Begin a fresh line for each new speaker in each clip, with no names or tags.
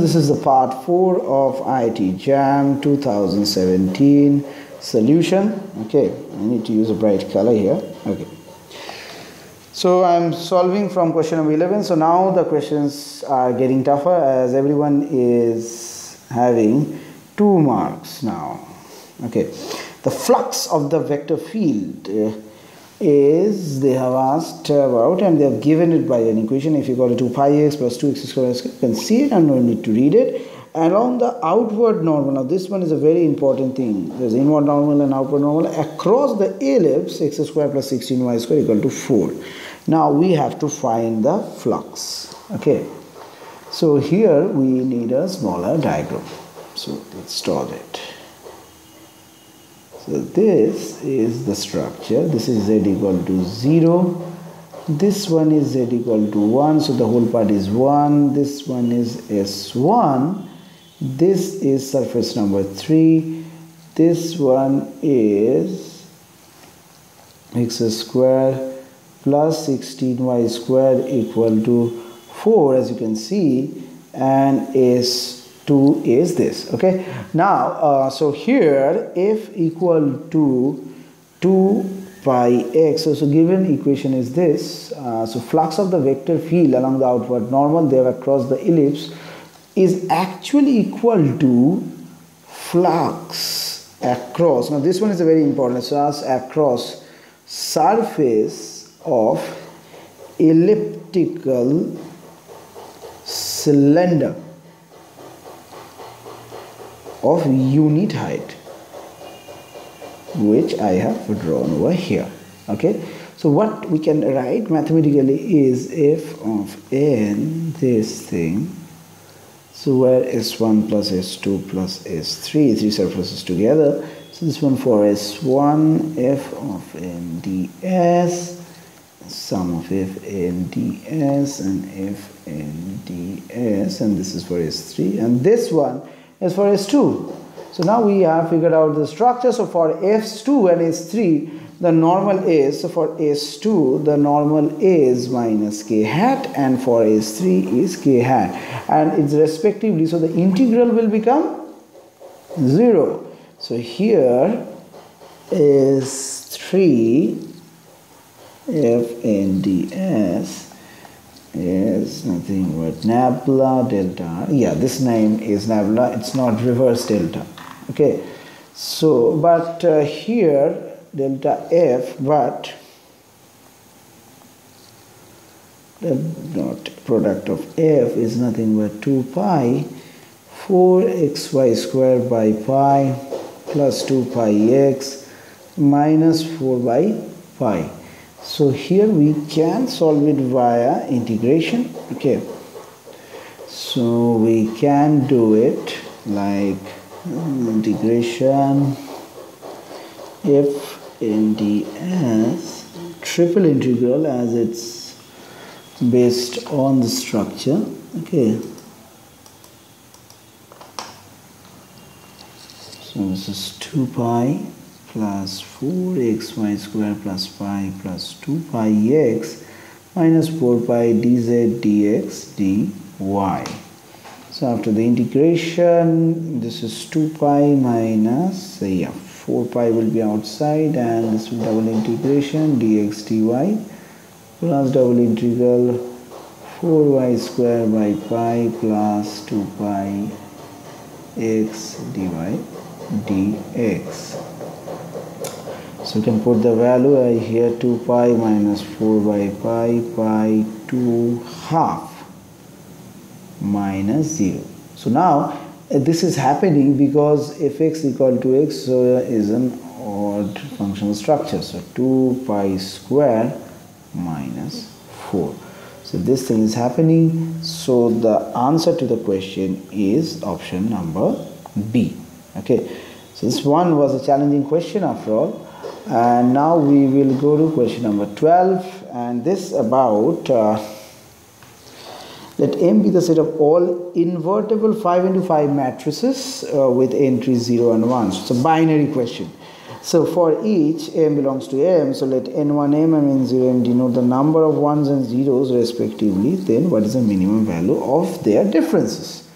This is the part 4 of IIT JAM 2017 solution. Okay, I need to use a bright color here. Okay. So I'm solving from question number 11. So now the questions are getting tougher as everyone is having two marks now. Okay. The flux of the vector field uh, is they have asked about and they have given it by an equation. If you got a 2 pi x plus 2x square you can see it and no need to read it. Along the outward normal now this one is a very important thing. There's inward normal and outward normal. Across the ellipse x square plus 16y square equal to 4 now we have to find the flux. Okay. So here we need a smaller diagram. So let's draw it so this is the structure. This is z equal to 0. This one is z equal to 1. So the whole part is 1. This one is S1. This is surface number 3. This one is x square plus 16y square equal to 4 as you can see and is 2 is this okay? Now uh, so here f equal to 2 pi x so, so given equation is this uh, so flux of the vector field along the outward normal there across the ellipse is actually equal to flux across. Now this one is a very important so as across surface of elliptical cylinder of unit height which I have drawn over here. Okay? So what we can write mathematically is f of n this thing so where s1 plus s2 plus s3 three surfaces together. So this one for s1 f of n ds sum of f n ds and f n ds and this is for s3 and this one is for S2. So now we have figured out the structure. So for S2 and S3, the normal is, so for S2, the normal is minus k hat and for S3 is k hat. And it's respectively, so the integral will become 0. So here is 3 f n d s is nothing but nabla delta. Yeah this name is nabla. It's not reverse delta. Okay. So but uh, here delta f but the dot product of f is nothing but 2 pi 4xy square by pi plus 2 pi x minus 4 by pi so here we can solve it via integration okay? So we can do it like hmm, integration f in ds triple integral as it's based on the structure okay? So this is 2 pi plus 4xy square plus pi plus 2 pi x minus 4 pi dz dx dy. So after the integration, this is 2 pi minus, uh, yeah, 4 pi will be outside and this will double integration dx dy plus double integral 4y square by pi plus 2 pi x dy dx. So you can put the value here 2 pi minus 4 by pi pi 2 half minus 0. So now uh, this is happening because f x equal to x so is an odd functional structure. So 2 pi square minus 4. So this thing is happening. So the answer to the question is option number B. Okay. So this one was a challenging question after all and now we will go to question number 12 and this about uh, let M be the set of all invertible 5 into 5 matrices uh, with entries 0 and 1 so it's a binary question. So for each M belongs to M. So let N1M and N0M denote the number of ones and zeros respectively. Then what is the minimum value of their differences?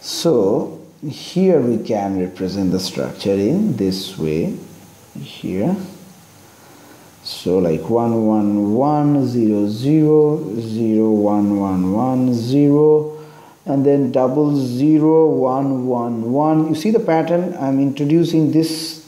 So here we can represent the structure in this way here. So like 1 1 1 0 0 0 1 1 1 0 and then double 0 1 1 1 you see the pattern? I'm introducing this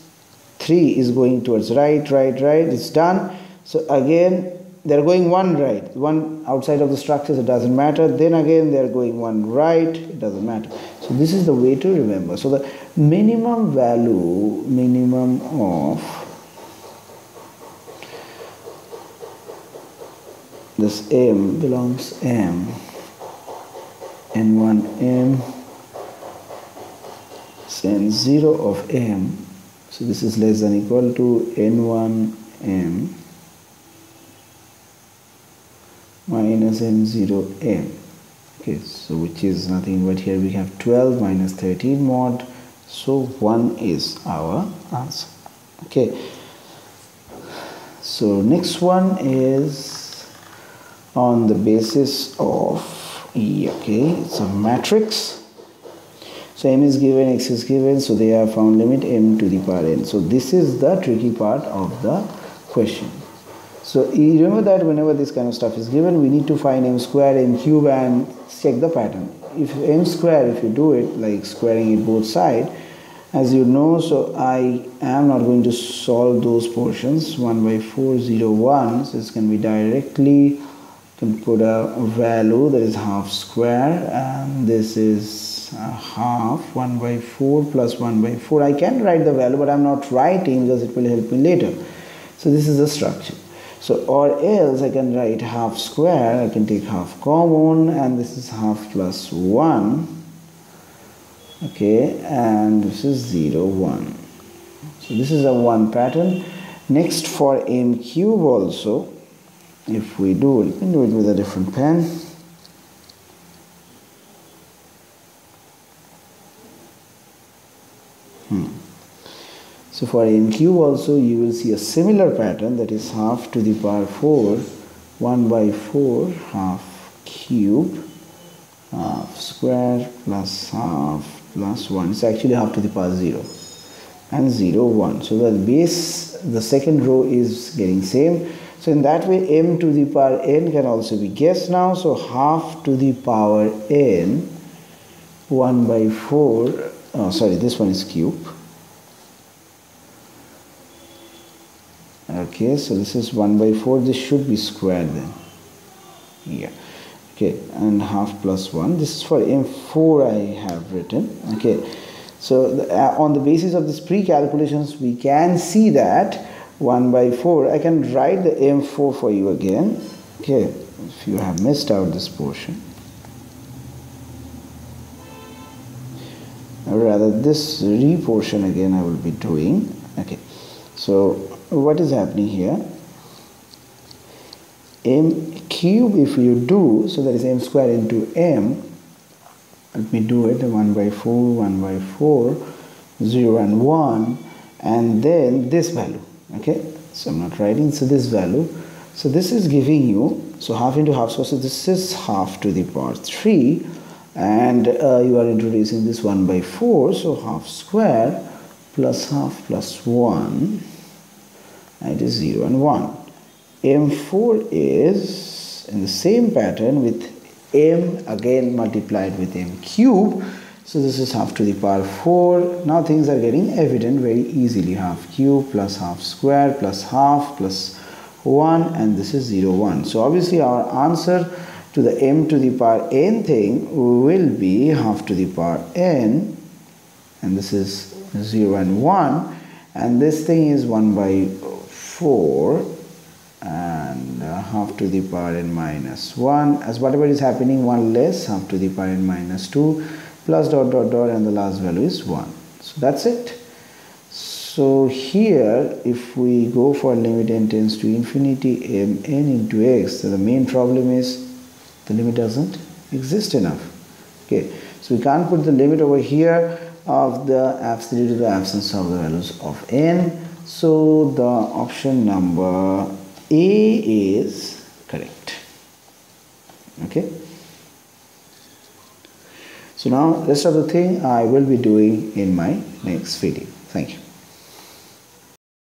3 is going towards right right right. It's done. So again they're going one right. One outside of the structure so it doesn't matter. Then again they're going one right. It doesn't matter. So this is the way to remember. So the minimum value minimum of this m belongs m. N1m then 0 of m. So this is less than equal to n1m minus m0m okay so which is nothing but here we have 12 minus 13 mod so 1 is our answer. Okay. So next one is on the basis of E okay? It's a matrix. So m is given x is given so they have found limit m to the power n. So this is the tricky part of the question. So remember that whenever this kind of stuff is given, we need to find m square, m cube and check the pattern. If m square, if you do it like squaring it both side, as you know, so I am not going to solve those portions. 1 by 4 0 1 so this can be directly can put a value that is half square and this is uh, half. 1 by 4 plus 1 by 4 I can write the value but I'm not writing because it will help me later. So this is the structure so or else I can write half square, I can take half common and this is half plus 1 okay and this is 0 1 so this is a 1 pattern. Next for m cube also if we do we can do it with a different pen. Hmm. So for m cube also you will see a similar pattern that is half to the power 4 1 by 4 half cube half square plus half plus 1 it's actually half to the power 0 and 0 1 so the base the second row is getting same. So in that way m to the power n can also be guessed now. So half to the power n 1 by 4 oh, sorry this one is cube okay so this is 1 by 4 this should be squared then. Yeah. Okay and half plus 1 this is for m4 I have written. Okay so the, uh, on the basis of this pre-calculations we can see that 1 by 4 I can write the m4 for you again. Okay if you have missed out this portion. Or rather this re portion again I will be doing. Okay so what is happening here? M cube if you do so that is m square into m. Let me do it 1 by 4 1 by 4 0 and 1 and then this value okay? So i'm not writing so this value. So this is giving you so half into half so this is half to the power 3 and uh, you are introducing this 1 by 4 so half square plus half plus 1 it is 0 and 1 m4 is in the same pattern with m again multiplied with m cube. So this is half to the power 4 now things are getting evident very easily. Half cube plus half square plus half plus 1 and this is 0 1 so obviously our answer to the m to the power n thing will be half to the power n and this is 0 and 1 and this thing is 1 by 4 and half to the power n minus 1 as whatever is happening 1 less half to the power n minus 2 plus dot dot dot and the last value is 1 so that's it. So here if we go for limit n tends to infinity m n into x so the main problem is the limit doesn't exist enough. Okay so we can't put the limit over here of the absolute to the absence of the values of n so the option number A is correct. Okay. So now rest of the thing I will be doing in my next video. Thank you.